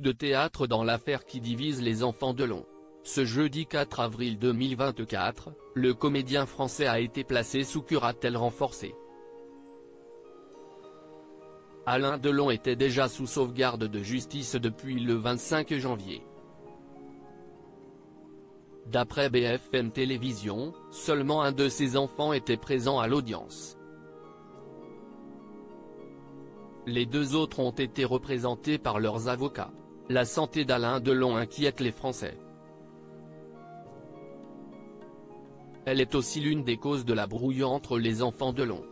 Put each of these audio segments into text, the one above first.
de théâtre dans l'affaire qui divise les enfants de Long. Ce jeudi 4 avril 2024, le comédien français a été placé sous curatelle renforcée. Alain Delon était déjà sous sauvegarde de justice depuis le 25 janvier. D'après BFM Télévision, seulement un de ses enfants était présent à l'audience. Les deux autres ont été représentés par leurs avocats. La santé d'Alain Delon inquiète les Français. Elle est aussi l'une des causes de la brouille entre les enfants Delon.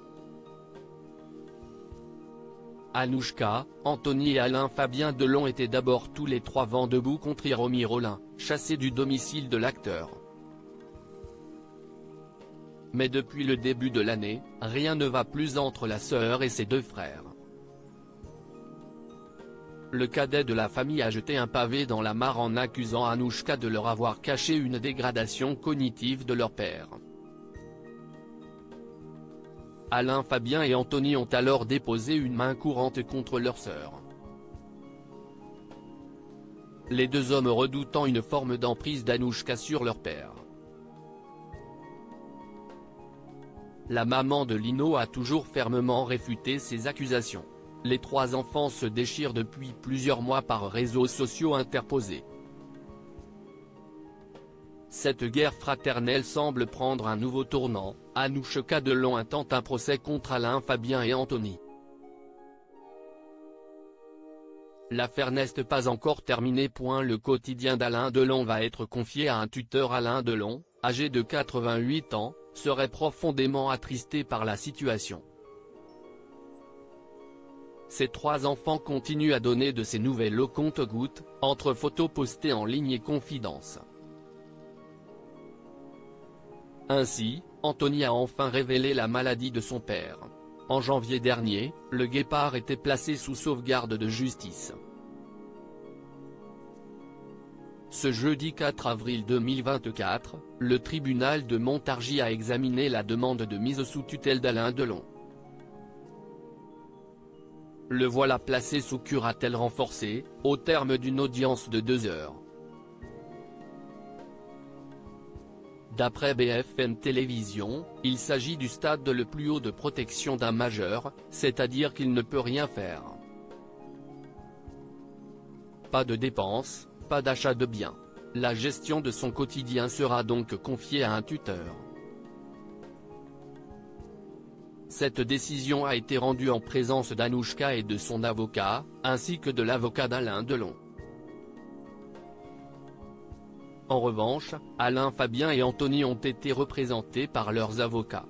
Anouchka, Anthony et Alain Fabien Delon étaient d'abord tous les trois vents debout contre Hiromi Rollin, chassé du domicile de l'acteur. Mais depuis le début de l'année, rien ne va plus entre la sœur et ses deux frères. Le cadet de la famille a jeté un pavé dans la mare en accusant Anouchka de leur avoir caché une dégradation cognitive de leur père. Alain Fabien et Anthony ont alors déposé une main courante contre leur sœur. Les deux hommes redoutant une forme d'emprise d'Anouchka sur leur père. La maman de Lino a toujours fermement réfuté ces accusations. Les trois enfants se déchirent depuis plusieurs mois par réseaux sociaux interposés. Cette guerre fraternelle semble prendre un nouveau tournant, Anouchka Delon intente un procès contre Alain Fabien et Anthony. L'affaire n'est pas encore terminée. Le quotidien d'Alain Delon va être confié à un tuteur Alain Delon, âgé de 88 ans, serait profondément attristé par la situation. Ses trois enfants continuent à donner de ses nouvelles au compte-gouttes, entre photos postées en ligne et confidences. Ainsi, Anthony a enfin révélé la maladie de son père. En janvier dernier, le guépard était placé sous sauvegarde de justice. Ce jeudi 4 avril 2024, le tribunal de Montargis a examiné la demande de mise sous tutelle d'Alain Delon. Le voilà placé sous curatelle renforcée, au terme d'une audience de deux heures. D'après BFM Télévision, il s'agit du stade le plus haut de protection d'un majeur, c'est-à-dire qu'il ne peut rien faire. Pas de dépenses, pas d'achat de biens. La gestion de son quotidien sera donc confiée à un tuteur. Cette décision a été rendue en présence d'Anouchka et de son avocat, ainsi que de l'avocat d'Alain Delon. En revanche, Alain Fabien et Anthony ont été représentés par leurs avocats.